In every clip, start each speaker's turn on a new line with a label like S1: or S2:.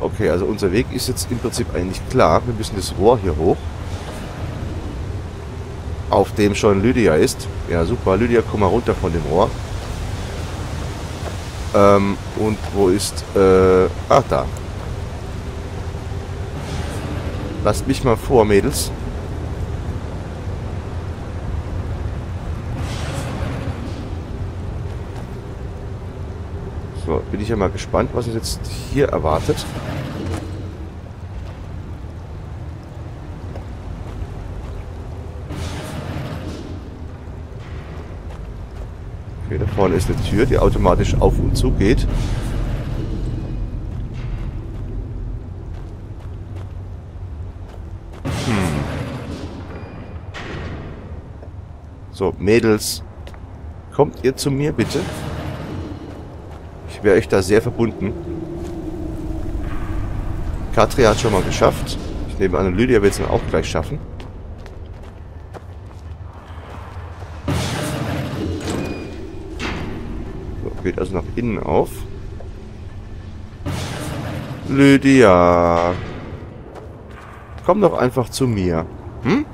S1: Okay, also unser Weg ist jetzt im Prinzip eigentlich klar. Wir müssen das Rohr hier hoch. Auf dem schon Lydia ist. Ja, super. Lydia, komm mal runter von dem Rohr. Ähm, und wo ist... Äh, ah, da. Lasst mich mal vor, Mädels. So, bin ich ja mal gespannt, was uns jetzt hier erwartet. Okay, da vorne ist eine Tür, die automatisch auf und zu geht. Hm. So, Mädels, kommt ihr zu mir bitte? Ich wäre euch da sehr verbunden. Katria hat schon mal geschafft. Ich nehme an, Lydia wird es dann auch gleich schaffen. So, geht also nach innen auf. Lydia. Komm doch einfach zu mir. Hm?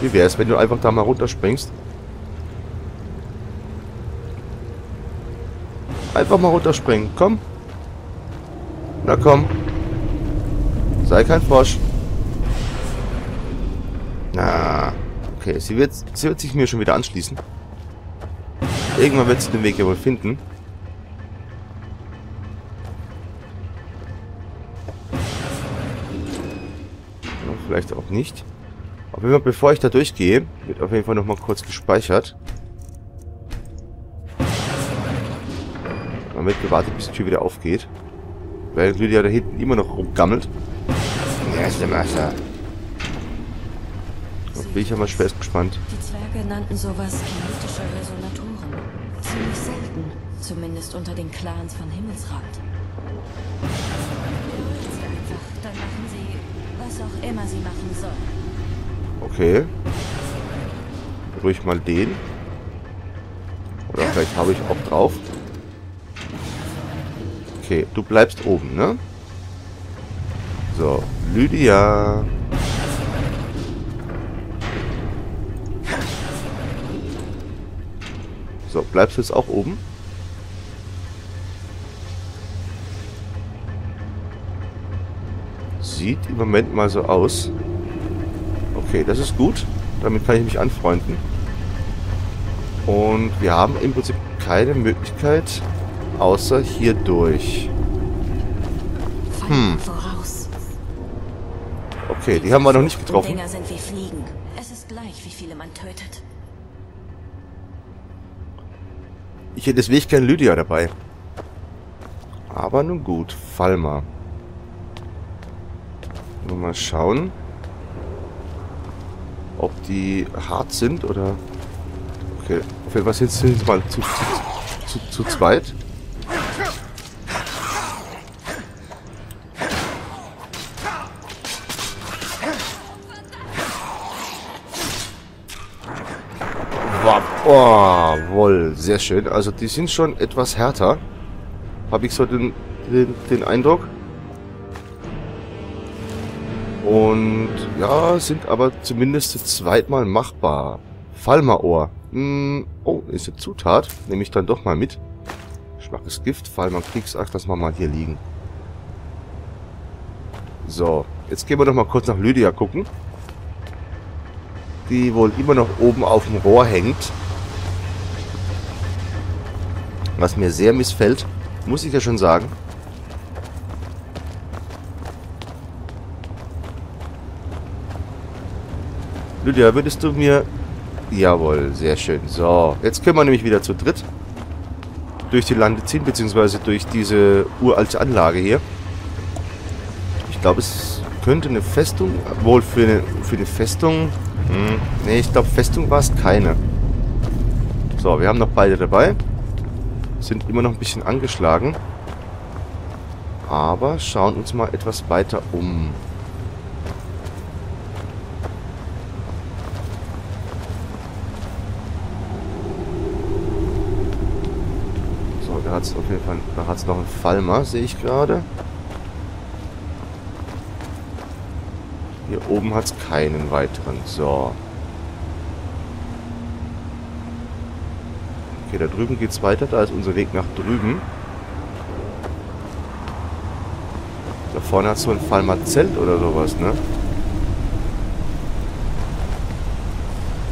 S1: Wie wäre es, wenn du einfach da mal runterspringst? Einfach mal runterspringen. Komm. Na komm. Sei kein Frosch. Na. Okay, sie wird, sie wird sich mir schon wieder anschließen. Irgendwann wird sie den Weg ja wohl finden. Vielleicht auch nicht. Aber bevor ich da durchgehe, wird auf jeden Fall nochmal kurz gespeichert. Wird gewartet, bis die Tür wieder aufgeht. Weil Lydia da hinten immer noch rumgammelt. Erste Messer. Da bin ich ja mal schwerst gespannt.
S2: Die Zwerge nannten sowas kinetische Resonatoren. Ziemlich selten. Zumindest unter den Clans von Himmelsrand. Einfach, dann machen Sie, was auch immer Sie machen sollen.
S1: Okay. Ruhig mal den. Oder vielleicht habe ich auch drauf. Okay, du bleibst oben, ne? So, Lydia. So, bleibst du jetzt auch oben? Sieht im Moment mal so aus. Okay, das ist gut. Damit kann ich mich anfreunden. Und wir haben im Prinzip keine Möglichkeit, außer hier durch. Hm. Okay, die haben wir noch nicht getroffen.
S2: Dinger sind wie Fliegen. Es ist gleich, wie viele man tötet.
S1: Ich hätte deswegen keine Lydia dabei. Aber nun gut, fall mal. Nur mal schauen, ob die hart sind oder... Okay, auf jeden Fall sind sie mal zu, zu, zu, zu zweit. Oh, wohl, sehr schön. Also die sind schon etwas härter. Habe ich so den, den, den Eindruck. Und ja, sind aber zumindest zu zweitmal machbar. Fallmarohr. Hm, oh, ist eine Zutat. Nehme ich dann doch mal mit. Schwaches Gift, Fallmer Kriegsacht, das wir mal hier liegen. So, jetzt gehen wir doch mal kurz nach Lydia gucken. Die wohl immer noch oben auf dem Rohr hängt. Was mir sehr missfällt, muss ich ja schon sagen. Lydia, würdest du mir... Jawohl, sehr schön. So, jetzt können wir nämlich wieder zu dritt durch die Lande ziehen, beziehungsweise durch diese uralte Anlage hier. Ich glaube, es könnte eine Festung... Wohl, für eine, für eine Festung... Hm, nee, ich glaube, Festung war es keine. So, wir haben noch beide dabei sind immer noch ein bisschen angeschlagen. Aber schauen uns mal etwas weiter um. So, da hat es auf jeden Fall da hat's noch einen Falmer, sehe ich gerade. Hier oben hat es keinen weiteren. So. Okay, da drüben geht es weiter. Da ist unser Weg nach drüben. Da vorne hat so ein Fallmer Zelt oder sowas, ne?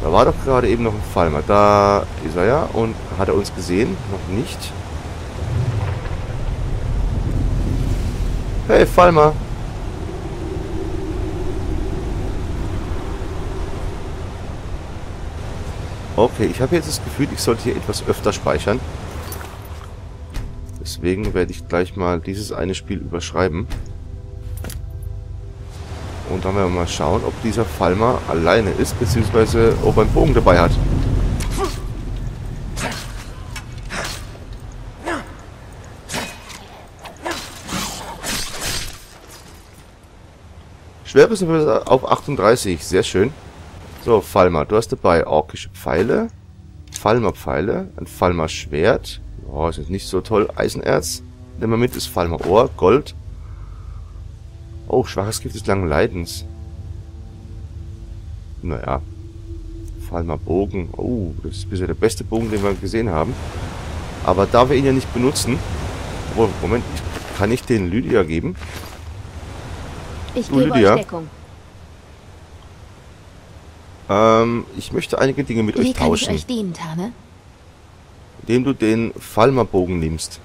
S1: Da war doch gerade eben noch ein Fallmer. Da ist er ja. Und hat er uns gesehen? Noch nicht. Hey, Fallmer. Okay, ich habe jetzt das Gefühl, ich sollte hier etwas öfter speichern. Deswegen werde ich gleich mal dieses eine Spiel überschreiben. Und dann werden wir mal schauen, ob dieser Falmer alleine ist, beziehungsweise ob er einen Bogen dabei hat. Schweres auf 38, sehr schön. So, Falmer, du hast dabei orkische Pfeile, Falmer-Pfeile, ein Falmer-Schwert. Oh, ist jetzt nicht so toll. Eisenerz. Nehmen wir mit, ist Falmer-Ohr, Gold. Oh, schwaches Gift des langen Leidens. Naja. Falmer Bogen. Oh, das ist bisher der beste Bogen, den wir gesehen haben. Aber da wir ihn ja nicht benutzen... Oh, Moment, kann ich den Lydia geben?
S3: Ich du, gebe Lydia. euch Deckung.
S1: Ähm, ich möchte einige Dinge mit
S3: Wie
S1: euch tauschen.
S3: Wie kann ich euch dienen, Tane?
S1: Indem du den Falmer Bogen nimmst.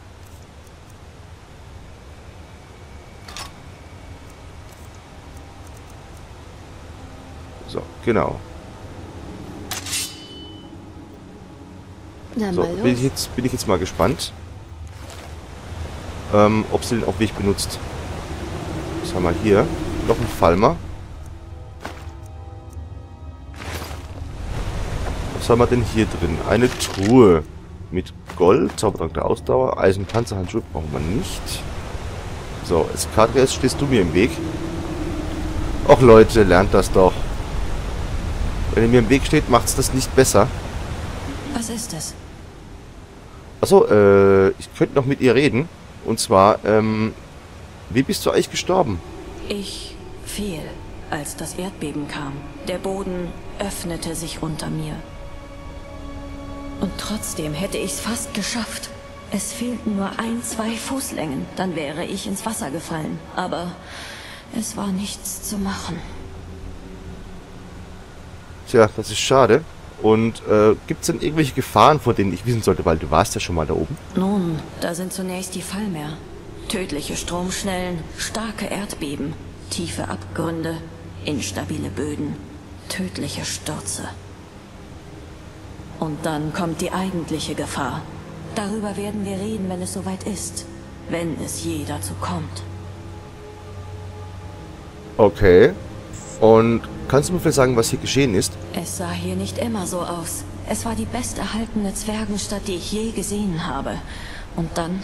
S1: So, genau.
S3: Na,
S1: so, bin ich, jetzt, bin ich jetzt mal gespannt, ähm, ob sie den auch wirklich benutzt. Was haben wir hier? Noch ein Falmer. Was haben wir denn hier drin? Eine Truhe mit Gold, Zaubertrank der Ausdauer, Eisenpanzerhandschuhe brauchen wir nicht. So, Eskadrias, stehst du mir im Weg? Och Leute, lernt das doch. Wenn ihr mir im Weg steht, macht's das nicht besser.
S2: Was ist es?
S1: Achso, äh, ich könnte noch mit ihr reden. Und zwar, ähm, wie bist du eigentlich gestorben?
S2: Ich fiel, als das Erdbeben kam. Der Boden öffnete sich unter mir. Und trotzdem hätte ich's fast geschafft. Es fehlten nur ein, zwei Fußlängen, dann wäre ich ins Wasser gefallen. Aber es war nichts zu machen.
S1: Tja, das ist schade. Und äh, gibt es denn irgendwelche Gefahren, vor denen ich wissen sollte, weil du warst ja schon mal da oben?
S2: Nun, da sind zunächst die Fallmeer. Tödliche Stromschnellen, starke Erdbeben, tiefe Abgründe, instabile Böden, tödliche Stürze. Und dann kommt die eigentliche Gefahr. Darüber werden wir reden, wenn es soweit ist. Wenn es je dazu kommt.
S1: Okay. Und kannst du mir vielleicht sagen, was hier geschehen ist?
S2: Es sah hier nicht immer so aus. Es war die besterhaltene Zwergenstadt, die ich je gesehen habe. Und dann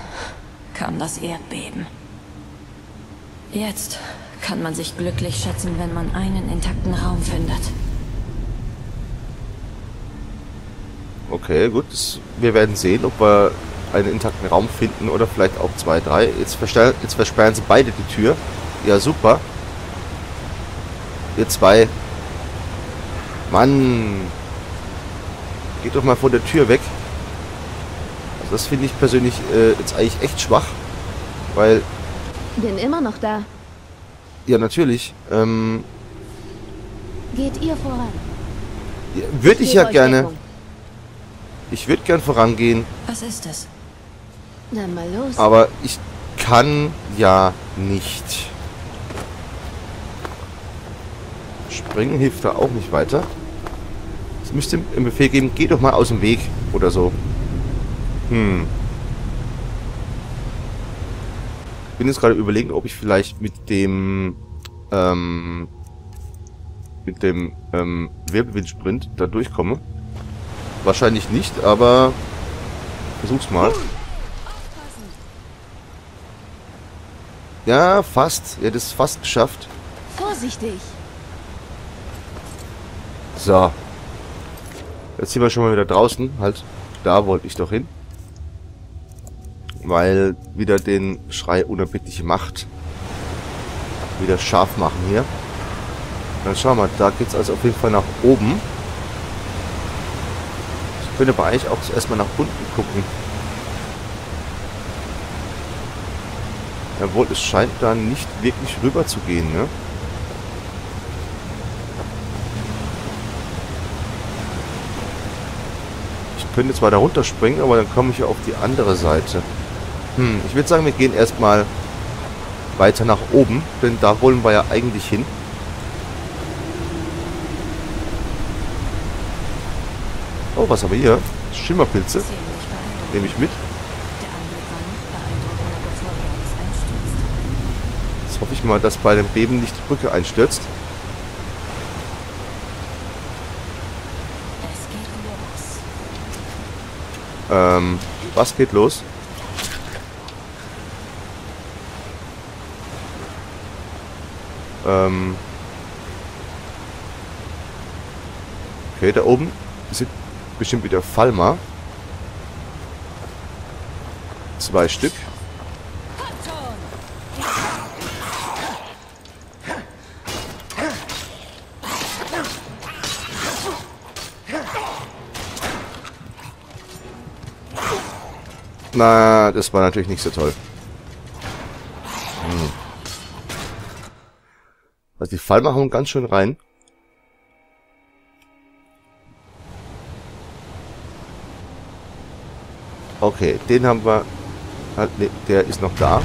S2: kam das Erdbeben. Jetzt kann man sich glücklich schätzen, wenn man einen intakten Raum findet.
S1: Okay, gut. Das, wir werden sehen, ob wir einen intakten Raum finden oder vielleicht auch zwei, drei. Jetzt, jetzt versperren sie beide die Tür. Ja, super. Ihr zwei. Mann. Geht doch mal von der Tür weg. Also das finde ich persönlich äh, jetzt eigentlich echt schwach. Weil...
S3: Bin immer noch da.
S1: Ja, natürlich. Ähm,
S3: Geht ihr voran?
S1: Ja, würde ich, ich ja gerne. Deckung. Ich würde gern vorangehen.
S2: Was ist das?
S3: Dann mal los.
S1: Aber ich kann ja nicht. Springen hilft da auch nicht weiter. Es müsste im Befehl geben, geh doch mal aus dem Weg oder so. Hm. Ich bin jetzt gerade überlegen, ob ich vielleicht mit dem ähm, mit dem ähm, Wirbelwind-Sprint da durchkomme. Wahrscheinlich nicht, aber versuch's mal. Ja, fast. Er hat es fast geschafft.
S3: Vorsichtig.
S1: So. Jetzt sind wir schon mal wieder draußen. Halt, da wollte ich doch hin. Weil wieder den Schrei unerbittliche Macht wieder scharf machen hier. Dann schauen wir, da geht es also auf jeden Fall nach oben. Ich könnte aber eigentlich auch erstmal nach unten gucken. Jawohl, es scheint da nicht wirklich rüber zu gehen, ne? Ich könnte zwar da runterspringen, aber dann komme ich ja auf die andere Seite. Hm, ich würde sagen, wir gehen erstmal weiter nach oben, denn da wollen wir ja eigentlich hin. Oh, was haben wir hier? Schimmerpilze. Nehme ich mit. Jetzt hoffe ich mal, dass bei dem Beben nicht die Brücke einstürzt. Ähm, was geht los? Ähm. Okay, da oben sind bestimmt wieder Falmer. Zwei Stück. Na, das war natürlich nicht so toll. Hm. Also die Fallmer hauen ganz schön rein. Okay, den haben wir... Ne, der ist noch da.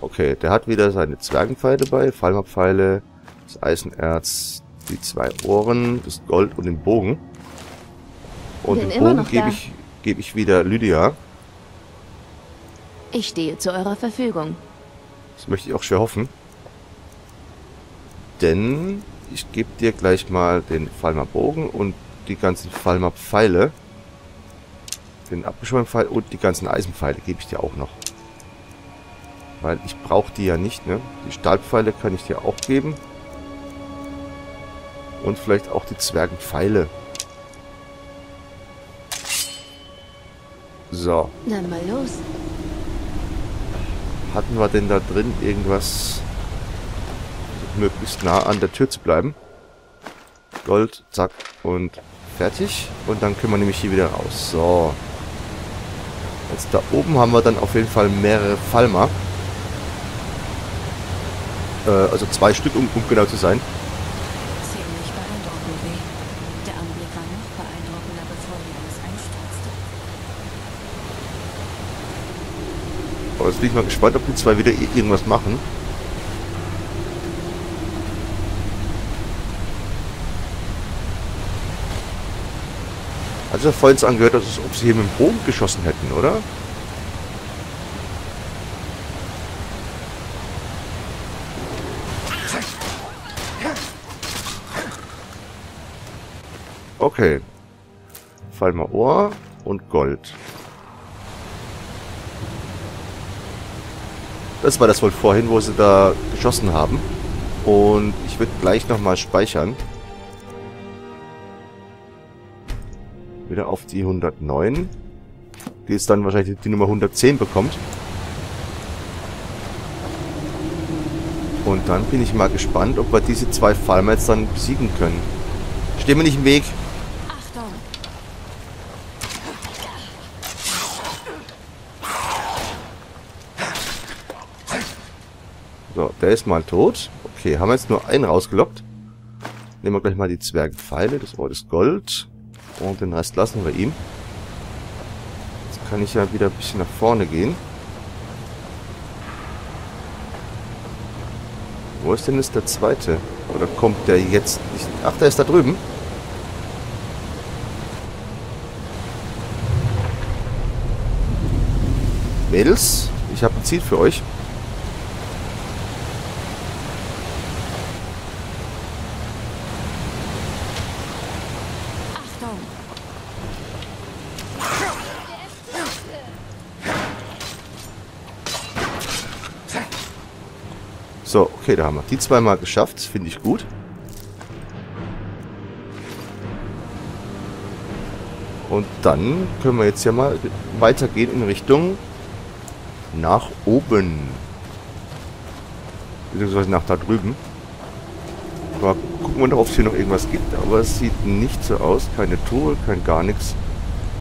S1: Okay, der hat wieder seine Zwergenpfeile bei, Fallmapfeile, das Eisenerz, die zwei Ohren, das Gold und den Bogen. Und Bin den Bogen gebe ich, geb ich wieder Lydia.
S3: Ich stehe zu eurer Verfügung.
S1: Das möchte ich auch schwer hoffen. Denn ich gebe dir gleich mal den Fallmer Bogen und die ganzen Fallmer Pfeile. Den abgeschwollenen Pfeil und die ganzen Eisenpfeile gebe ich dir auch noch. Weil ich brauche die ja nicht, ne? Die Stahlpfeile kann ich dir auch geben. Und vielleicht auch die Zwergenpfeile. So.
S3: Dann mal los.
S1: Hatten wir denn da drin irgendwas möglichst nah an der Tür zu bleiben? Gold, zack und fertig. Und dann können wir nämlich hier wieder raus. So. Jetzt da oben haben wir dann auf jeden Fall mehrere Falmer. Äh, also zwei Stück, um, um genau zu sein.
S2: Ziemlich beeindruckend, wie. Der Anblick war noch beeindruckender, bevor wir alles einstürzte.
S1: Aber jetzt bin ich mal gespannt, ob die zwei wieder irgendwas machen. Also vorhin angehört, als ob sie hier mit dem Bogen geschossen hätten, oder? Okay. Fall mal Ohr und Gold. Das war das wohl vorhin, wo sie da geschossen haben. Und ich würde gleich nochmal speichern. Wieder auf die 109. Die ist dann wahrscheinlich die Nummer 110 bekommt. Und dann bin ich mal gespannt, ob wir diese zwei Falmer jetzt dann besiegen können. Stehen wir nicht im Weg. So, der ist mal tot. Okay, haben wir jetzt nur einen rausgelockt. Nehmen wir gleich mal die Zwergpfeile. Das Ort ist Gold. Und den Rest lassen wir ihm. Jetzt kann ich ja wieder ein bisschen nach vorne gehen. Wo ist denn jetzt der zweite? Oder kommt der jetzt nicht? Ach, der ist da drüben. Mädels, ich habe ein Ziel für euch. So, okay, da haben wir die zweimal geschafft. Finde ich gut. Und dann können wir jetzt ja mal weitergehen in Richtung nach oben. Beziehungsweise nach da drüben. Aber gucken wir doch, ob es hier noch irgendwas gibt. Aber es sieht nicht so aus. Keine Truhe, kein gar nichts.